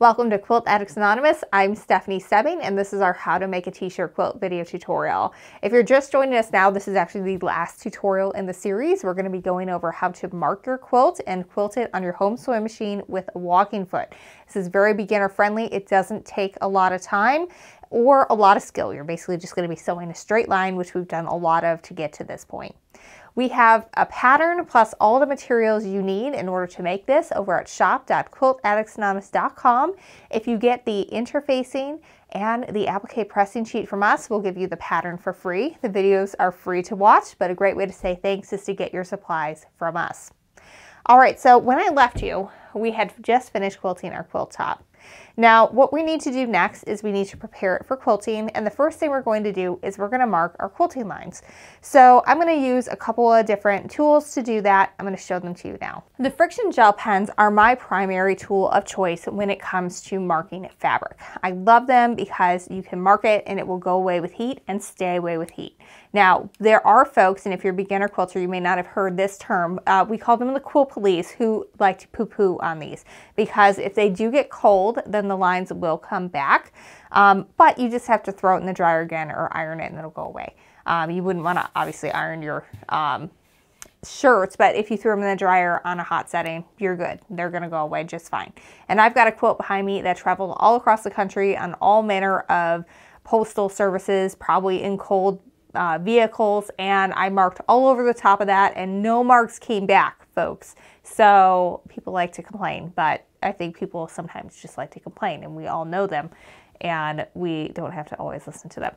Welcome to Quilt Addicts Anonymous. I'm Stephanie Soebbing and this is our how to make a t-shirt quilt video tutorial. If you're just joining us now, this is actually the last tutorial in the series. We're going to be going over how to mark your quilt and quilt it on your home sewing machine with a walking foot. This is very beginner friendly. It doesn't take a lot of time or a lot of skill. You're basically just going to be sewing a straight line, which we've done a lot of to get to this point. We have a pattern plus all the materials you need in order to make this over at shop.quiltaddictsanonymous.com. If you get the interfacing and the applique pressing sheet from us, we'll give you the pattern for free. The videos are free to watch, but a great way to say thanks is to get your supplies from us. All right, so when I left you, we had just finished quilting our quilt top. Now, what we need to do next is we need to prepare it for quilting. And the first thing we're going to do is we're gonna mark our quilting lines. So I'm gonna use a couple of different tools to do that. I'm gonna show them to you now. The friction gel pens are my primary tool of choice when it comes to marking fabric. I love them because you can mark it and it will go away with heat and stay away with heat. Now, there are folks, and if you're a beginner quilter, you may not have heard this term, uh, we call them the quilt police who like to poo-poo on these because if they do get cold, then then the lines will come back. Um, but you just have to throw it in the dryer again or iron it and it'll go away. Um, you wouldn't want to obviously iron your um, shirts, but if you threw them in the dryer on a hot setting, you're good. They're going to go away just fine. And I've got a quilt behind me that traveled all across the country on all manner of postal services, probably in cold uh, vehicles, and I marked all over the top of that, and no marks came back, folks. So people like to complain, but I think people sometimes just like to complain, and we all know them, and we don't have to always listen to them.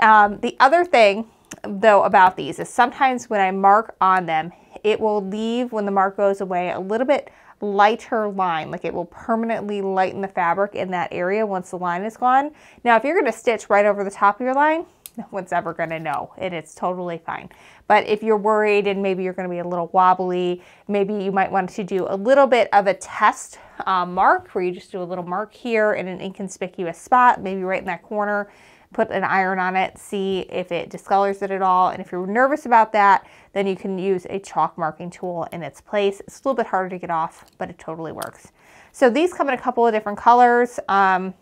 Um, the other thing, though, about these is sometimes when I mark on them, it will leave, when the mark goes away, a little bit lighter line, like it will permanently lighten the fabric in that area once the line is gone. Now, if you're going to stitch right over the top of your line, no one's ever going to know and it's totally fine. But if you're worried and maybe you're going to be a little wobbly, maybe you might want to do a little bit of a test uh, mark where you just do a little mark here in an inconspicuous spot, maybe right in that corner, put an iron on it, see if it discolors it at all. And if you're nervous about that, then you can use a chalk marking tool in its place. It's a little bit harder to get off, but it totally works. So these come in a couple of different colors. Um,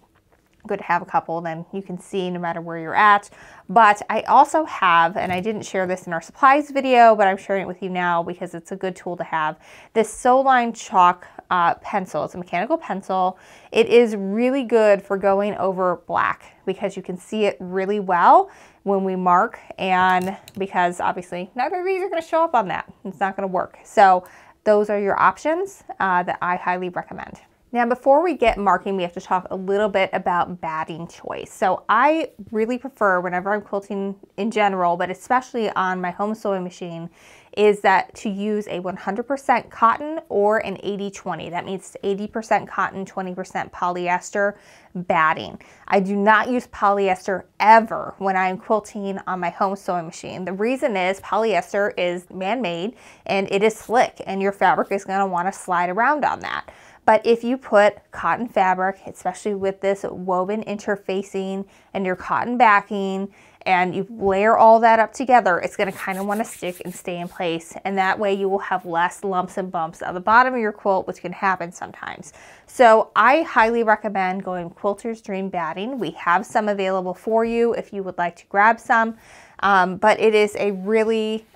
good to have a couple then you can see no matter where you're at. But I also have and I didn't share this in our supplies video but I'm sharing it with you now because it's a good tool to have this Sewline chalk uh, pencil. It's a mechanical pencil. It is really good for going over black because you can see it really well when we mark and because obviously not of these are going to show up on that. It's not going to work. So those are your options uh, that I highly recommend. Now, before we get marking, we have to talk a little bit about batting choice. So I really prefer whenever I'm quilting in general, but especially on my home sewing machine, is that to use a 100% cotton or an 80-20. That means 80% cotton, 20% polyester batting. I do not use polyester ever when I'm quilting on my home sewing machine. The reason is polyester is man-made and it is slick and your fabric is gonna wanna slide around on that. But if you put cotton fabric, especially with this woven interfacing and your cotton backing, and you layer all that up together, it's gonna kind of wanna stick and stay in place. And that way you will have less lumps and bumps on the bottom of your quilt, which can happen sometimes. So I highly recommend going Quilter's Dream Batting. We have some available for you if you would like to grab some. Um, but it is a really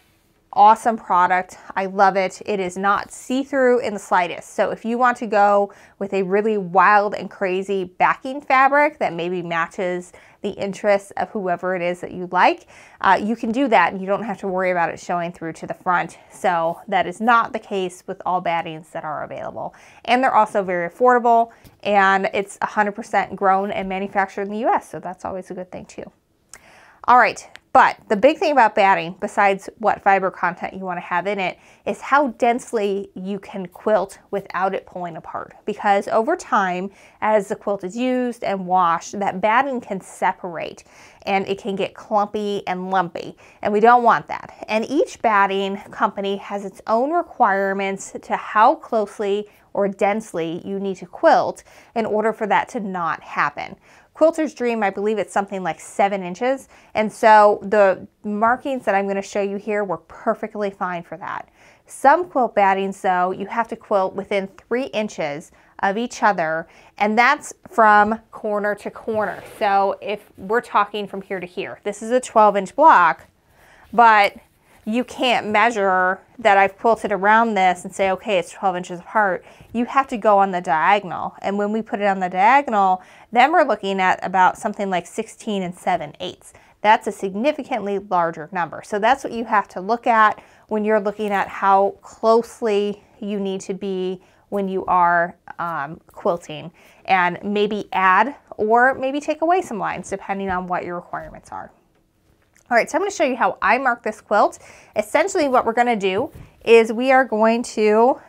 awesome product. I love it. It is not see-through in the slightest. So if you want to go with a really wild and crazy backing fabric that maybe matches the interests of whoever it is that you like, uh, you can do that and you don't have to worry about it showing through to the front. So that is not the case with all battings that are available. And they're also very affordable and it's 100% grown and manufactured in the US. So that's always a good thing too. All right, but the big thing about batting, besides what fiber content you want to have in it, is how densely you can quilt without it pulling apart. Because over time, as the quilt is used and washed, that batting can separate and it can get clumpy and lumpy. And we don't want that. And each batting company has its own requirements to how closely or densely you need to quilt in order for that to not happen. Quilter's Dream, I believe it's something like seven inches. And so the markings that I'm going to show you here were perfectly fine for that. Some quilt battings though, you have to quilt within three inches of each other, and that's from corner to corner. So if we're talking from here to here, this is a 12 inch block, but you can't measure that I've quilted around this and say, okay, it's 12 inches apart. You have to go on the diagonal. And when we put it on the diagonal, then we're looking at about something like 16 and 7 eighths. That's a significantly larger number. So that's what you have to look at when you're looking at how closely you need to be when you are um, quilting and maybe add or maybe take away some lines depending on what your requirements are. All right, so I'm going to show you how I mark this quilt. Essentially what we're going to do is we are going to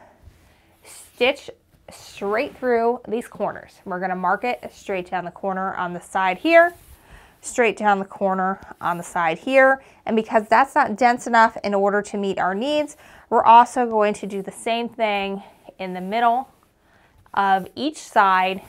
stitch straight through these corners. We're going to mark it straight down the corner on the side here, straight down the corner on the side here. And because that's not dense enough in order to meet our needs, we're also going to do the same thing in the middle of each side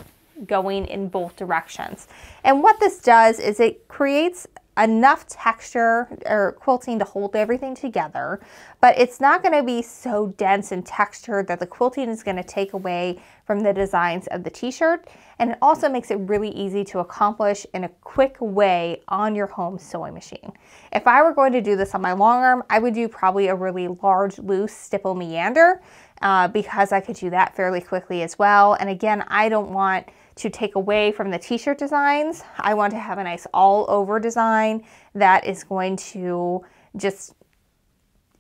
going in both directions. And what this does is it creates enough texture or quilting to hold everything together, but it's not going to be so dense and textured that the quilting is going to take away from the designs of the t-shirt. And it also makes it really easy to accomplish in a quick way on your home sewing machine. If I were going to do this on my long arm, I would do probably a really large, loose stipple meander uh, because I could do that fairly quickly as well. And again, I don't want to take away from the t-shirt designs. I want to have a nice all over design that is going to just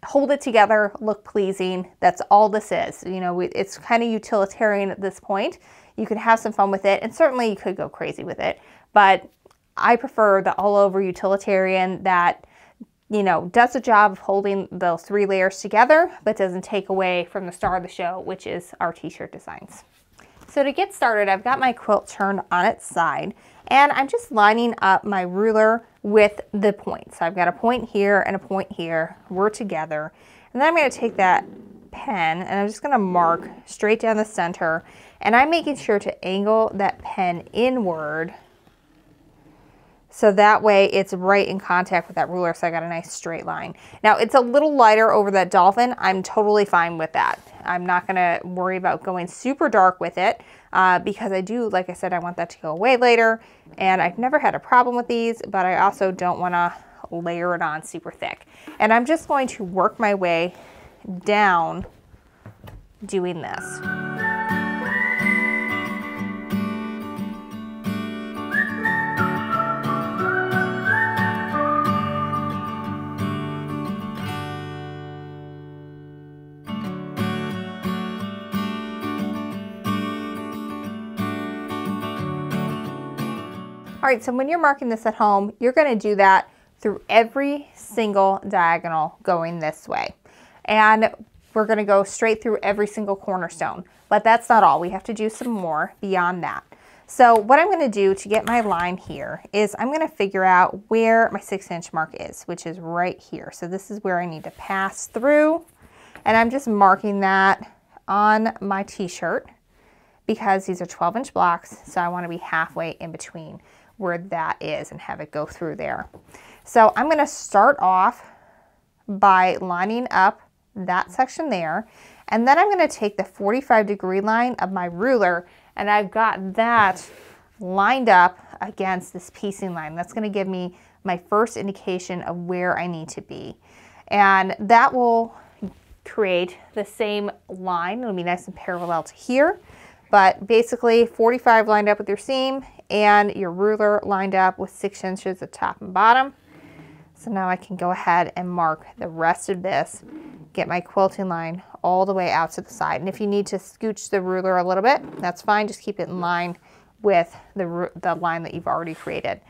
hold it together, look pleasing. That's all this is. You know, it's kind of utilitarian at this point. You can have some fun with it and certainly you could go crazy with it, but I prefer the all over utilitarian that you know, does the job of holding those three layers together, but doesn't take away from the star of the show, which is our t-shirt designs. So to get started, I've got my quilt turned on its side and I'm just lining up my ruler with the points. So I've got a point here and a point here. We're together. And then I'm going to take that pen and I'm just going to mark straight down the center. And I'm making sure to angle that pen inward so that way it's right in contact with that ruler so I got a nice straight line. Now it's a little lighter over that dolphin. I'm totally fine with that. I'm not gonna worry about going super dark with it uh, because I do, like I said, I want that to go away later and I've never had a problem with these, but I also don't wanna layer it on super thick. And I'm just going to work my way down doing this. All right, so when you're marking this at home, you're gonna do that through every single diagonal going this way. And we're gonna go straight through every single cornerstone. But that's not all, we have to do some more beyond that. So what I'm gonna do to get my line here is I'm gonna figure out where my six inch mark is, which is right here. So this is where I need to pass through. And I'm just marking that on my t-shirt because these are 12 inch blocks. So I wanna be halfway in between where that is and have it go through there. So I'm going to start off by lining up that section there and then I'm going to take the 45 degree line of my ruler and I've got that lined up against this piecing line. That's going to give me my first indication of where I need to be. And that will create the same line. It'll be nice and parallel to here. But basically 45 lined up with your seam and your ruler lined up with six inches at top and bottom. So now I can go ahead and mark the rest of this, get my quilting line all the way out to the side. And if you need to scooch the ruler a little bit, that's fine. Just keep it in line with the, the line that you've already created.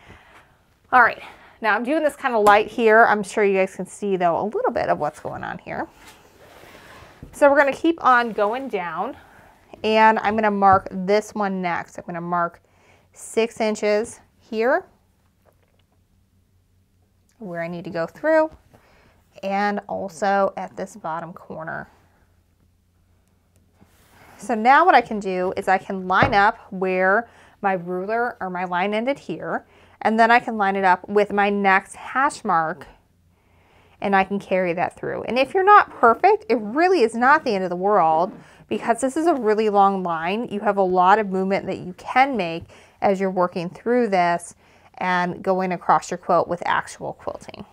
All right, now I'm doing this kind of light here. I'm sure you guys can see though a little bit of what's going on here. So we're gonna keep on going down and I'm gonna mark this one next. I'm gonna mark six inches here where I need to go through and also at this bottom corner. So now what I can do is I can line up where my ruler or my line ended here and then I can line it up with my next hash mark and I can carry that through. And if you're not perfect, it really is not the end of the world because this is a really long line, you have a lot of movement that you can make as you're working through this and going across your quilt with actual quilting.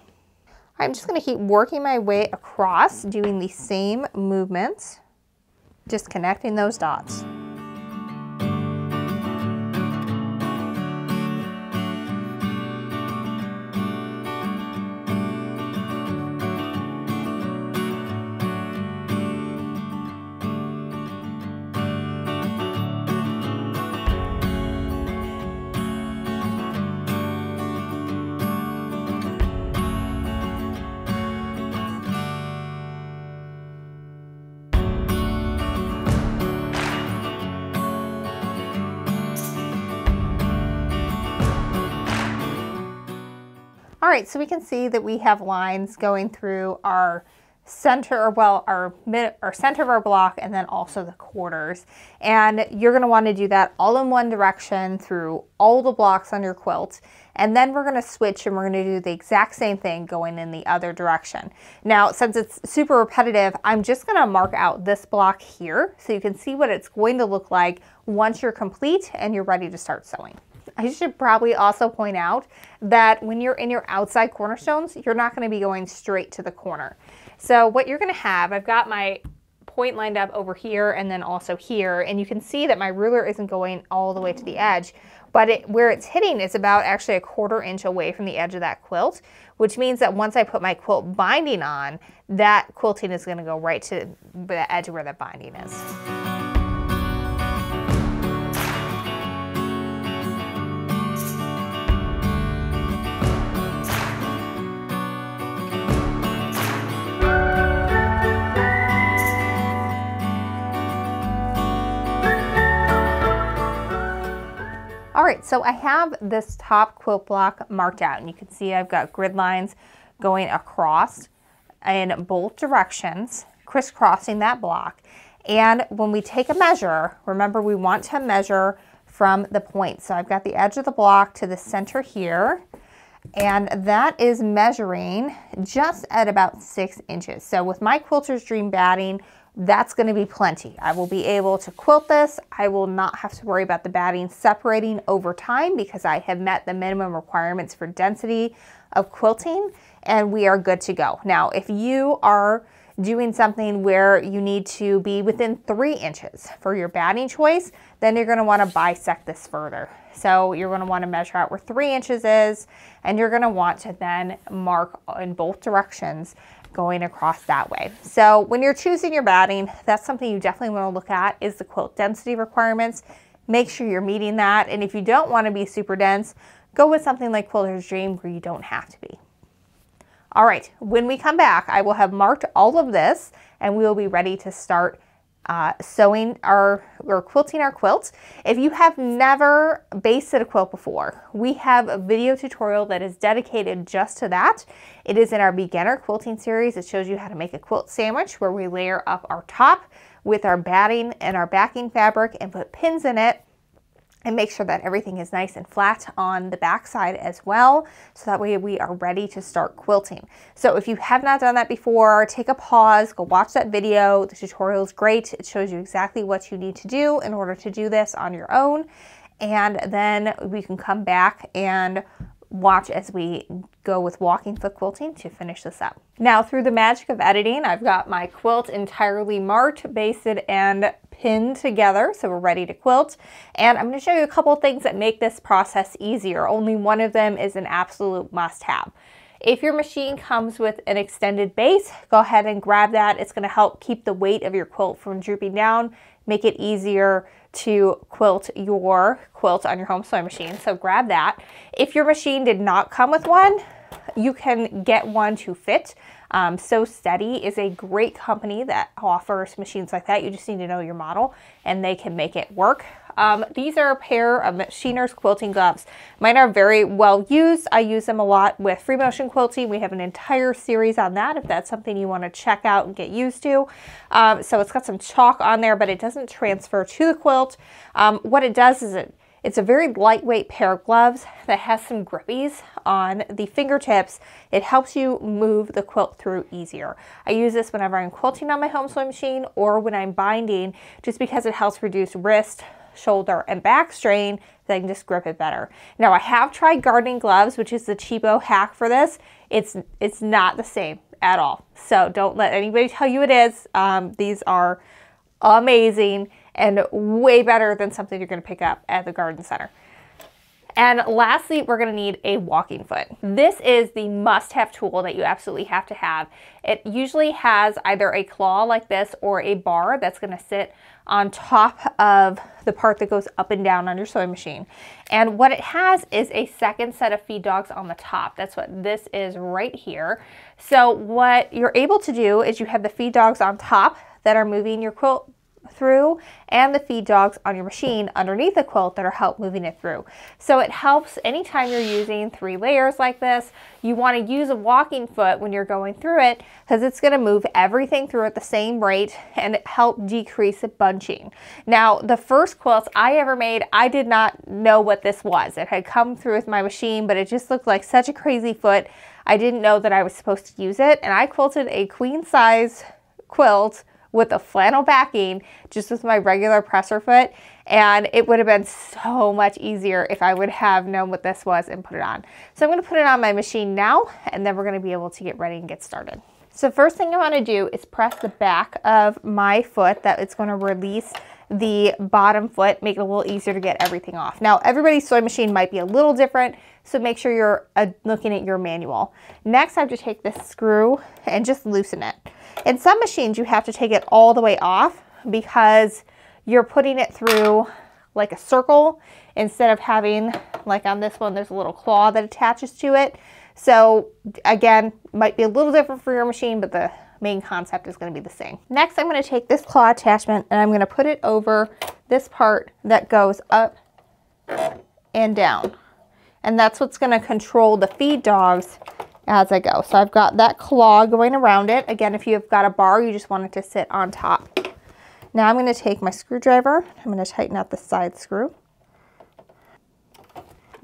I'm just going to keep working my way across, doing the same movements, just connecting those dots. All right, so we can see that we have lines going through our center, or well, our mid, our center of our block, and then also the quarters. And you're gonna wanna do that all in one direction through all the blocks on your quilt. And then we're gonna switch and we're gonna do the exact same thing going in the other direction. Now, since it's super repetitive, I'm just gonna mark out this block here so you can see what it's going to look like once you're complete and you're ready to start sewing. I should probably also point out that when you're in your outside cornerstones, you're not going to be going straight to the corner. So what you're going to have, I've got my point lined up over here and then also here, and you can see that my ruler isn't going all the way to the edge, but it, where it's hitting is about actually a quarter inch away from the edge of that quilt, which means that once I put my quilt binding on, that quilting is going to go right to the edge where that binding is. So I have this top quilt block marked out and you can see I've got grid lines going across in both directions, crisscrossing that block. And when we take a measure, remember we want to measure from the point. So I've got the edge of the block to the center here, and that is measuring just at about six inches. So with my Quilter's Dream batting, that's going to be plenty. I will be able to quilt this. I will not have to worry about the batting separating over time because I have met the minimum requirements for density of quilting and we are good to go. Now, if you are doing something where you need to be within three inches for your batting choice, then you're going to want to bisect this further. So you're going to want to measure out where three inches is, and you're going to want to then mark in both directions going across that way. So when you're choosing your batting, that's something you definitely want to look at is the quilt density requirements. Make sure you're meeting that. And if you don't want to be super dense, go with something like Quilter's Dream where you don't have to be. All right, when we come back, I will have marked all of this and we will be ready to start uh, sewing our or quilting our quilts. If you have never basted a quilt before, we have a video tutorial that is dedicated just to that. It is in our beginner quilting series. It shows you how to make a quilt sandwich where we layer up our top with our batting and our backing fabric and put pins in it and make sure that everything is nice and flat on the back side as well so that way we are ready to start quilting. So if you have not done that before, take a pause, go watch that video. The tutorial is great. It shows you exactly what you need to do in order to do this on your own and then we can come back and watch as we go with walking foot quilting to finish this up. Now through the magic of editing, I've got my quilt entirely marked, basted, and pinned together, so we're ready to quilt. And I'm gonna show you a couple things that make this process easier. Only one of them is an absolute must-have. If your machine comes with an extended base, go ahead and grab that. It's gonna help keep the weight of your quilt from drooping down, make it easier to quilt your quilt on your home sewing machine. So grab that. If your machine did not come with one, you can get one to fit. Um, Sew Steady is a great company that offers machines like that. You just need to know your model and they can make it work. Um, these are a pair of Machingers quilting gloves. Mine are very well used. I use them a lot with free motion quilting. We have an entire series on that if that's something you want to check out and get used to. Um, so it's got some chalk on there, but it doesn't transfer to the quilt. Um, what it does is it It's a very lightweight pair of gloves that has some grippies on the fingertips. It helps you move the quilt through easier. I use this whenever I'm quilting on my home sewing machine or when I'm binding just because it helps reduce wrist, shoulder, and back strain so I can just grip it better. Now I have tried gardening gloves, which is the cheapo hack for this. It's, it's not the same at all. So don't let anybody tell you it is. Um, these are amazing and way better than something you're going to pick up at the garden center. And lastly, we're gonna need a walking foot. This is the must-have tool that you absolutely have to have. It usually has either a claw like this or a bar that's gonna sit on top of the part that goes up and down on your sewing machine. And what it has is a second set of feed dogs on the top. That's what this is right here. So what you're able to do is you have the feed dogs on top that are moving your quilt through and the feed dogs on your machine underneath the quilt that are help moving it through. So it helps anytime you're using three layers like this, you want to use a walking foot when you're going through it because it's going to move everything through at the same rate and help decrease the bunching. Now the first quilts I ever made, I did not know what this was. It had come through with my machine, but it just looked like such a crazy foot. I didn't know that I was supposed to use it and I quilted a queen size quilt with a flannel backing just with my regular presser foot and it would have been so much easier if I would have known what this was and put it on. So I'm going to put it on my machine now and then we're going to be able to get ready and get started. So first thing I want to do is press the back of my foot that it's going to release the bottom foot, make it a little easier to get everything off. Now everybody's sewing machine might be a little different, so make sure you're uh, looking at your manual. Next I have to take this screw and just loosen it. In some machines, you have to take it all the way off because you're putting it through like a circle instead of having, like on this one, there's a little claw that attaches to it. So again, might be a little different for your machine, but the main concept is going to be the same. Next, I'm going to take this claw attachment and I'm going to put it over this part that goes up and down. And that's what's going to control the feed dogs as I go. So I've got that claw going around it. Again, if you've got a bar, you just want it to sit on top. Now I'm going to take my screwdriver. I'm going to tighten up the side screw.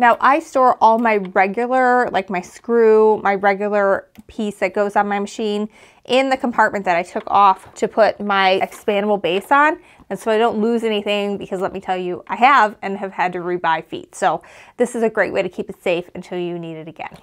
Now I store all my regular, like my screw, my regular piece that goes on my machine in the compartment that I took off to put my expandable base on. And so I don't lose anything because let me tell you, I have and have had to rebuy feet. So this is a great way to keep it safe until you need it again.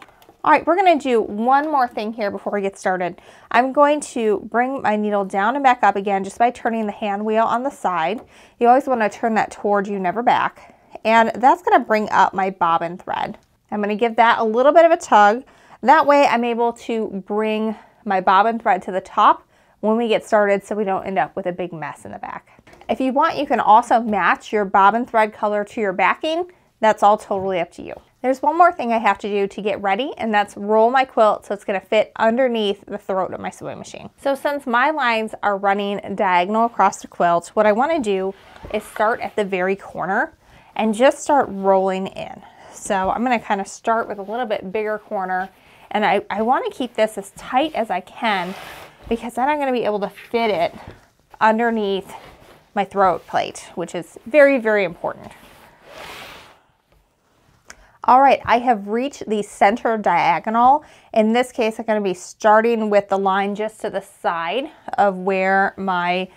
All right, we're gonna do one more thing here before we get started. I'm going to bring my needle down and back up again just by turning the hand wheel on the side. You always wanna turn that toward you, never back. And that's gonna bring up my bobbin thread. I'm gonna give that a little bit of a tug. That way I'm able to bring my bobbin thread to the top when we get started so we don't end up with a big mess in the back. If you want, you can also match your bobbin thread color to your backing. That's all totally up to you. There's one more thing I have to do to get ready, and that's roll my quilt so it's gonna fit underneath the throat of my sewing machine. So since my lines are running diagonal across the quilt, what I wanna do is start at the very corner and just start rolling in. So I'm gonna kind of start with a little bit bigger corner, and I, I wanna keep this as tight as I can because then I'm gonna be able to fit it underneath my throat plate, which is very, very important. All right, I have reached the center diagonal. In this case, I'm gonna be starting with the line just to the side of where my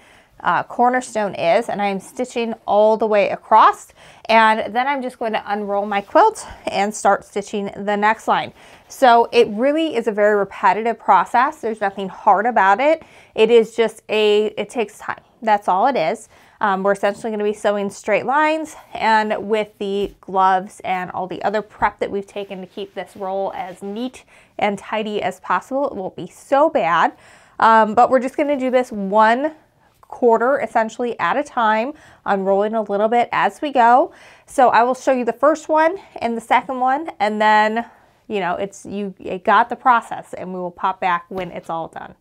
uh, cornerstone is and I'm stitching all the way across and then I'm just going to unroll my quilt and start stitching the next line. So it really is a very repetitive process. There's nothing hard about it. It is just a, it takes time. That's all it is. Um, we're essentially going to be sewing straight lines and with the gloves and all the other prep that we've taken to keep this roll as neat and tidy as possible. It won't be so bad, um, but we're just going to do this one quarter essentially at a time, unrolling a little bit as we go. So I will show you the first one and the second one and then you know, it's you it got the process and we will pop back when it's all done.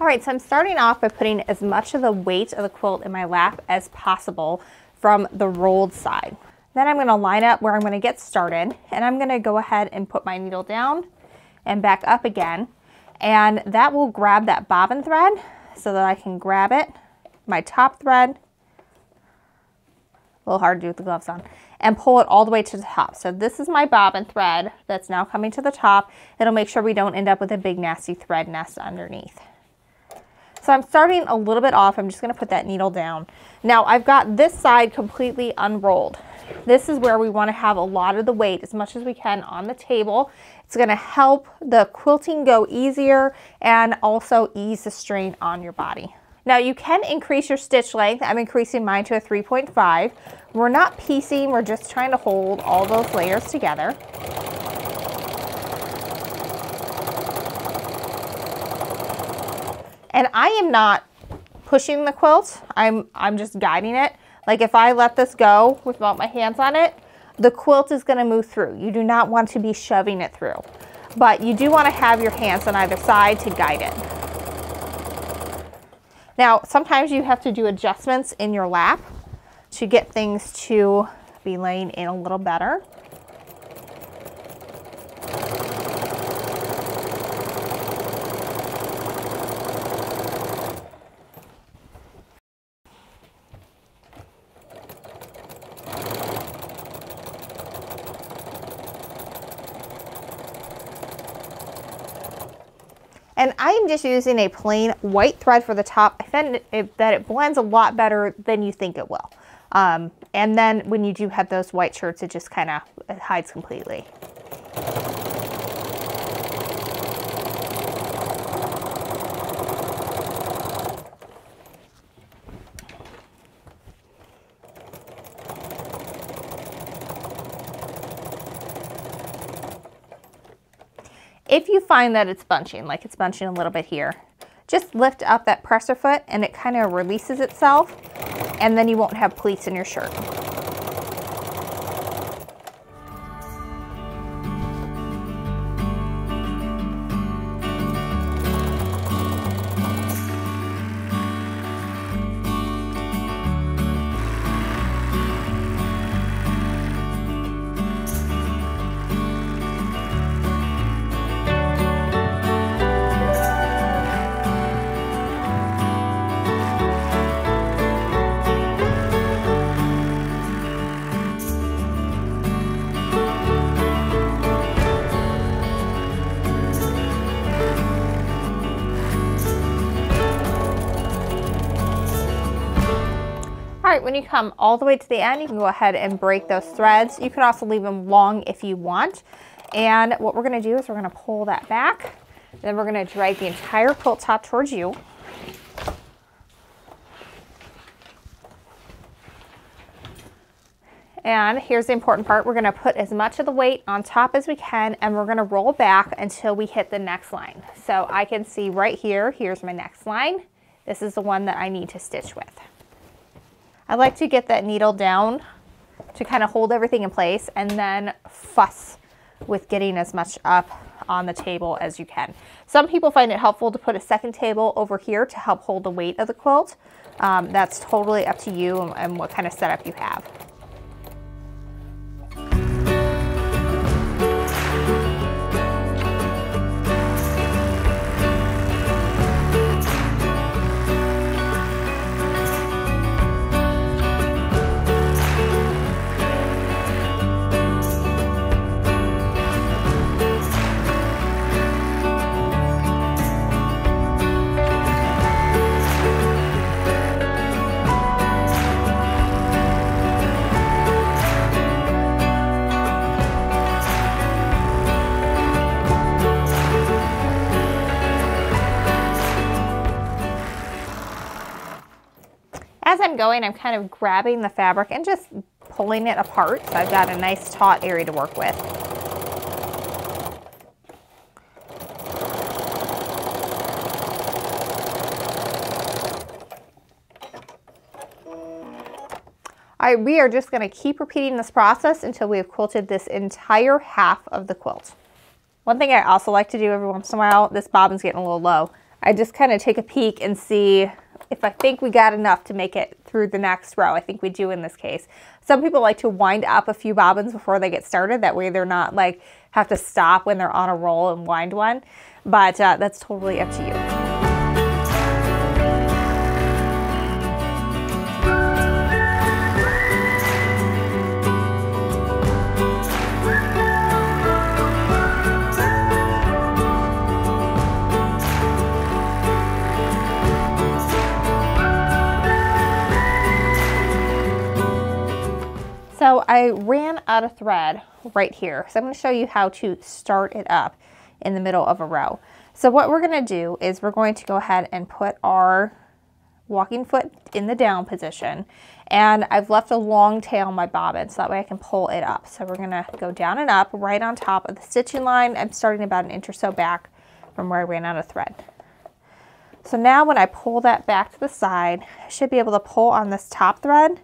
All right, so I'm starting off by putting as much of the weight of the quilt in my lap as possible from the rolled side. Then I'm gonna line up where I'm gonna get started and I'm gonna go ahead and put my needle down and back up again. And that will grab that bobbin thread so that I can grab it, my top thread, a little hard to do with the gloves on, and pull it all the way to the top. So this is my bobbin thread that's now coming to the top. It'll make sure we don't end up with a big nasty thread nest underneath. So I'm starting a little bit off. I'm just going to put that needle down. Now I've got this side completely unrolled. This is where we want to have a lot of the weight as much as we can on the table. It's going to help the quilting go easier and also ease the strain on your body. Now you can increase your stitch length. I'm increasing mine to a 3.5. We're not piecing, we're just trying to hold all those layers together. And I am not pushing the quilt, I'm, I'm just guiding it. Like if I let this go without my hands on it, the quilt is gonna move through. You do not want to be shoving it through, but you do wanna have your hands on either side to guide it. Now, sometimes you have to do adjustments in your lap to get things to be laying in a little better. And I am just using a plain white thread for the top. I find it, that it blends a lot better than you think it will. Um, and then when you do have those white shirts, it just kind of hides completely. If you find that it's bunching, like it's bunching a little bit here, just lift up that presser foot and it kind of releases itself and then you won't have pleats in your shirt. Come all the way to the end, you can go ahead and break those threads. You can also leave them long if you want. And what we're gonna do is we're gonna pull that back. Then we're gonna drag the entire quilt top towards you. And here's the important part. We're gonna put as much of the weight on top as we can and we're gonna roll back until we hit the next line. So I can see right here, here's my next line. This is the one that I need to stitch with. I like to get that needle down to kind of hold everything in place and then fuss with getting as much up on the table as you can. Some people find it helpful to put a second table over here to help hold the weight of the quilt. Um, that's totally up to you and, and what kind of setup you have. Going, I'm kind of grabbing the fabric and just pulling it apart so I've got a nice taut area to work with. All right, we are just gonna keep repeating this process until we have quilted this entire half of the quilt. One thing I also like to do every once in a while, this bobbin's getting a little low. I just kind of take a peek and see if I think we got enough to make it through the next row. I think we do in this case. Some people like to wind up a few bobbins before they get started. That way they're not like have to stop when they're on a roll and wind one. But uh, that's totally up to you. I ran out of thread right here. So I'm going to show you how to start it up in the middle of a row. So what we're going to do is we're going to go ahead and put our walking foot in the down position. And I've left a long tail on my bobbin so that way I can pull it up. So we're going to go down and up right on top of the stitching line. I'm starting about an inch or so back from where I ran out of thread. So now when I pull that back to the side, I should be able to pull on this top thread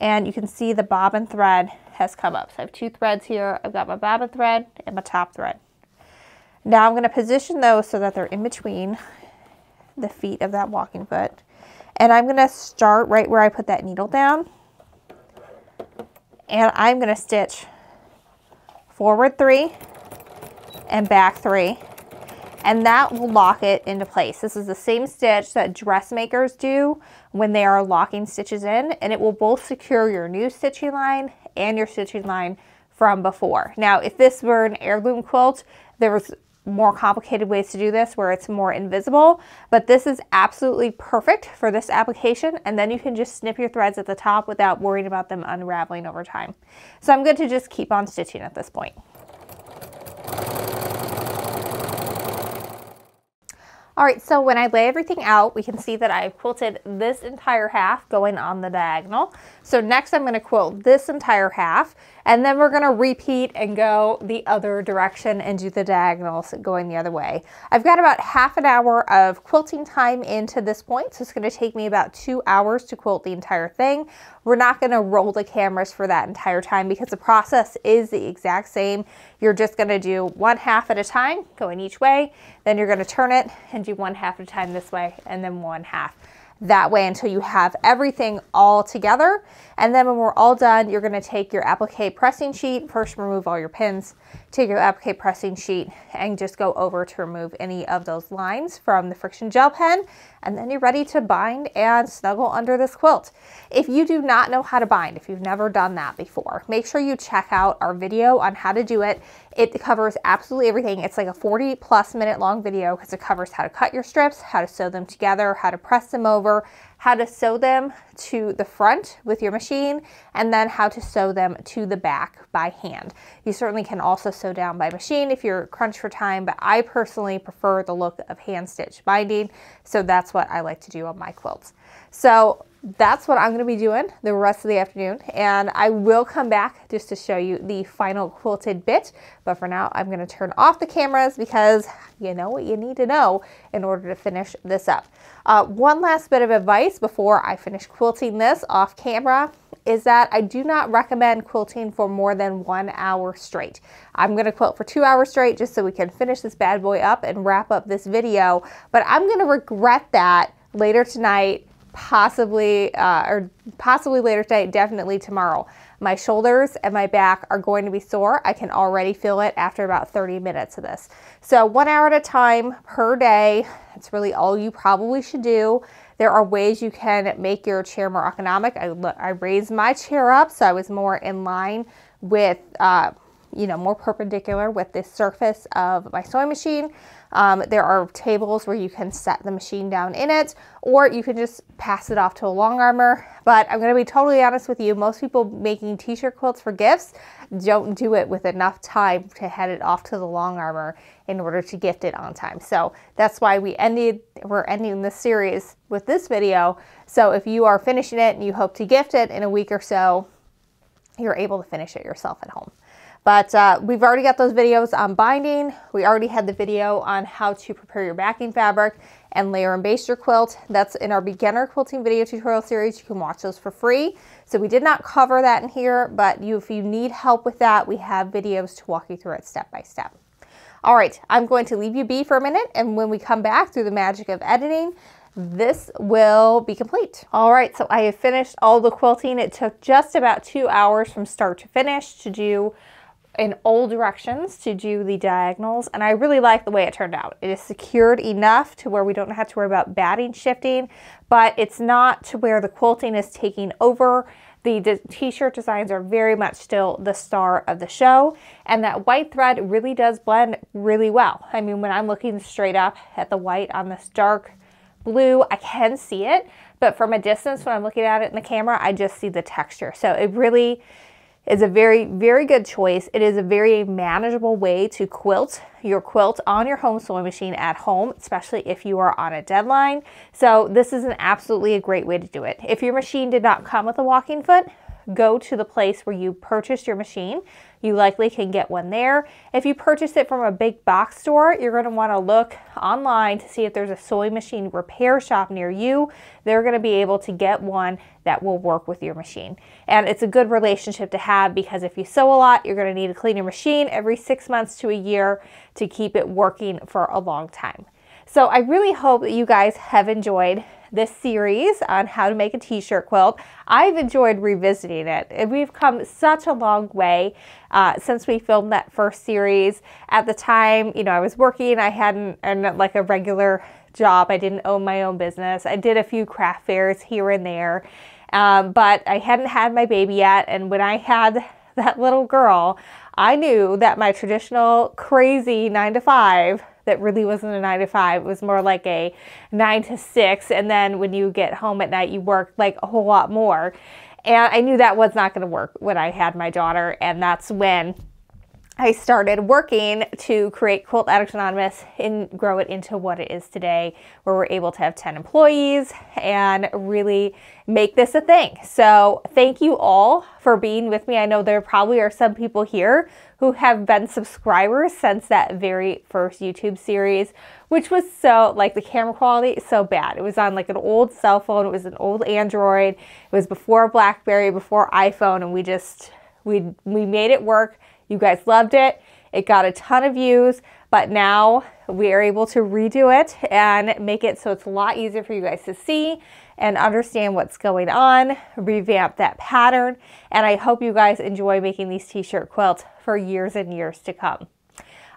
and you can see the bobbin thread has come up. So I have two threads here. I've got my bobbin thread and my top thread. Now I'm going to position those so that they're in between the feet of that walking foot. And I'm going to start right where I put that needle down. And I'm going to stitch forward three and back three and that will lock it into place. This is the same stitch that dressmakers do when they are locking stitches in and it will both secure your new stitching line and your stitching line from before. Now, if this were an heirloom quilt, there was more complicated ways to do this where it's more invisible, but this is absolutely perfect for this application. And then you can just snip your threads at the top without worrying about them unraveling over time. So I'm going to just keep on stitching at this point. All right, so when I lay everything out, we can see that I've quilted this entire half going on the diagonal. So next I'm gonna quilt this entire half and then we're gonna repeat and go the other direction and do the diagonals going the other way. I've got about half an hour of quilting time into this point, so it's gonna take me about two hours to quilt the entire thing. We're not gonna roll the cameras for that entire time because the process is the exact same. You're just gonna do one half at a time, going each way, then you're gonna turn it and do one half at a time this way, and then one half that way until you have everything all together. And then when we're all done, you're gonna take your applique pressing sheet, first remove all your pins, take your applique pressing sheet and just go over to remove any of those lines from the friction gel pen. And then you're ready to bind and snuggle under this quilt. If you do not know how to bind, if you've never done that before, make sure you check out our video on how to do it. It covers absolutely everything. It's like a 40 plus minute long video because it covers how to cut your strips, how to sew them together, how to press them over, how to sew them to the front with your machine, and then how to sew them to the back by hand. You certainly can also sew down by machine if you're crunched for time, but I personally prefer the look of hand stitch binding, so that's what I like to do on my quilts. So that's what I'm going to be doing the rest of the afternoon and I will come back just to show you the final quilted bit but for now I'm going to turn off the cameras because you know what you need to know in order to finish this up. Uh, one last bit of advice before I finish quilting this off camera is that I do not recommend quilting for more than one hour straight. I'm going to quilt for two hours straight just so we can finish this bad boy up and wrap up this video but I'm going to regret that later tonight possibly, uh, or possibly later today, definitely tomorrow. My shoulders and my back are going to be sore. I can already feel it after about 30 minutes of this. So one hour at a time per day, that's really all you probably should do. There are ways you can make your chair more economic. I, I raised my chair up so I was more in line with, uh, you know, more perpendicular with the surface of my sewing machine. Um, there are tables where you can set the machine down in it, or you can just pass it off to a long armor. But I'm going to be totally honest with you, most people making t-shirt quilts for gifts don't do it with enough time to head it off to the long armor in order to gift it on time. So that's why we ended, we're ending this series with this video. So if you are finishing it and you hope to gift it in a week or so, you're able to finish it yourself at home. But uh, we've already got those videos on binding. We already had the video on how to prepare your backing fabric and layer and baste your quilt. That's in our beginner quilting video tutorial series. You can watch those for free. So we did not cover that in here, but you, if you need help with that, we have videos to walk you through it step by step. All right, I'm going to leave you be for a minute, and when we come back through the magic of editing, this will be complete. All right, so I have finished all the quilting. It took just about two hours from start to finish to do in all directions to do the diagonals and I really like the way it turned out. It is secured enough to where we don't have to worry about batting shifting, but it's not to where the quilting is taking over. The t-shirt designs are very much still the star of the show and that white thread really does blend really well. I mean, when I'm looking straight up at the white on this dark blue, I can see it, but from a distance when I'm looking at it in the camera, I just see the texture. So it really, is a very, very good choice. It is a very manageable way to quilt your quilt on your home sewing machine at home, especially if you are on a deadline. So this is an absolutely a great way to do it. If your machine did not come with a walking foot, go to the place where you purchased your machine. You likely can get one there. If you purchase it from a big box store, you're going to want to look online to see if there's a sewing machine repair shop near you. They're going to be able to get one that will work with your machine. And it's a good relationship to have because if you sew a lot, you're going to need to clean your machine every six months to a year to keep it working for a long time. So I really hope that you guys have enjoyed this series on how to make a t-shirt quilt. I've enjoyed revisiting it. And We've come such a long way uh, since we filmed that first series. At the time, you know, I was working, I hadn't, and like a regular job. I didn't own my own business. I did a few craft fairs here and there, um, but I hadn't had my baby yet. And when I had that little girl, I knew that my traditional crazy nine to five that really wasn't a nine to five. It was more like a nine to six. And then when you get home at night, you work like a whole lot more. And I knew that was not going to work when I had my daughter. And that's when I started working to create Quilt Addicts Anonymous and grow it into what it is today, where we're able to have 10 employees and really make this a thing. So, thank you all for being with me. I know there probably are some people here who have been subscribers since that very first YouTube series, which was so like the camera quality so bad. It was on like an old cell phone, it was an old Android, it was before Blackberry, before iPhone, and we just we we made it work you guys loved it. It got a ton of views, but now we are able to redo it and make it so it's a lot easier for you guys to see and understand what's going on, revamp that pattern, and I hope you guys enjoy making these t-shirt quilts for years and years to come.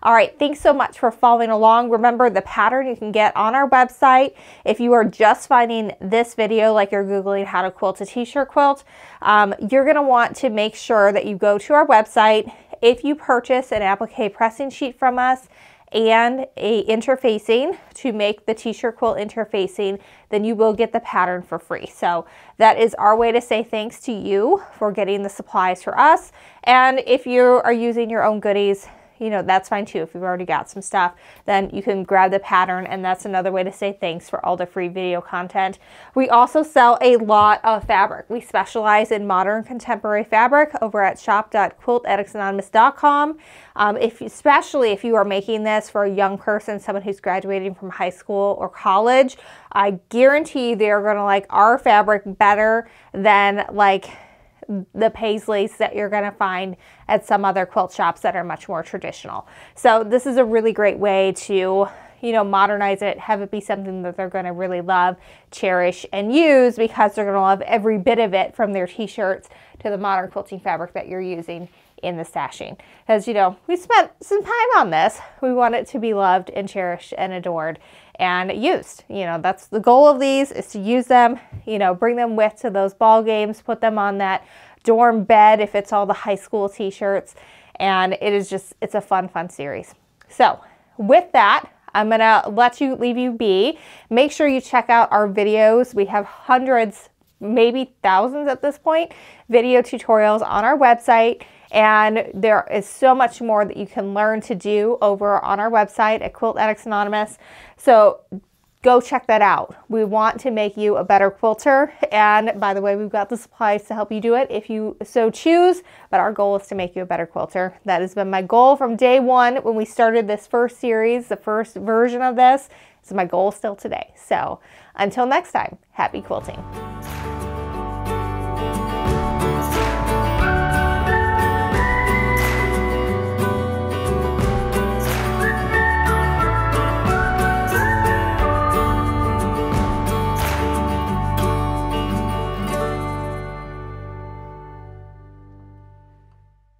All right, thanks so much for following along. Remember the pattern you can get on our website. If you are just finding this video, like you're Googling how to quilt a t-shirt quilt, um, you're gonna want to make sure that you go to our website if you purchase an applique pressing sheet from us and a interfacing to make the t-shirt quilt interfacing, then you will get the pattern for free. So that is our way to say thanks to you for getting the supplies for us. And if you are using your own goodies, you know, that's fine too. If you've already got some stuff, then you can grab the pattern and that's another way to say thanks for all the free video content. We also sell a lot of fabric. We specialize in modern contemporary fabric over at shop.quiltaddictsanonymous.com. Um, if, especially if you are making this for a young person, someone who's graduating from high school or college, I guarantee they're going to like our fabric better than like the paisleys that you're going to find at some other quilt shops that are much more traditional. So this is a really great way to you know, modernize it, have it be something that they're going to really love, cherish, and use because they're going to love every bit of it from their t-shirts to the modern quilting fabric that you're using in the sashing. Because, you know, we spent some time on this. We want it to be loved and cherished and adored and used. You know, that's the goal of these is to use them, you know, bring them with to those ball games, put them on that dorm bed if it's all the high school t-shirts. And it is just, it's a fun, fun series. So with that, I'm gonna let you leave you be. Make sure you check out our videos. We have hundreds, maybe thousands at this point, video tutorials on our website. And there is so much more that you can learn to do over on our website at Quilt Addicts Anonymous. So go check that out. We want to make you a better quilter. And by the way, we've got the supplies to help you do it if you so choose. But our goal is to make you a better quilter. That has been my goal from day one when we started this first series, the first version of this. It's my goal still today. So until next time, happy quilting.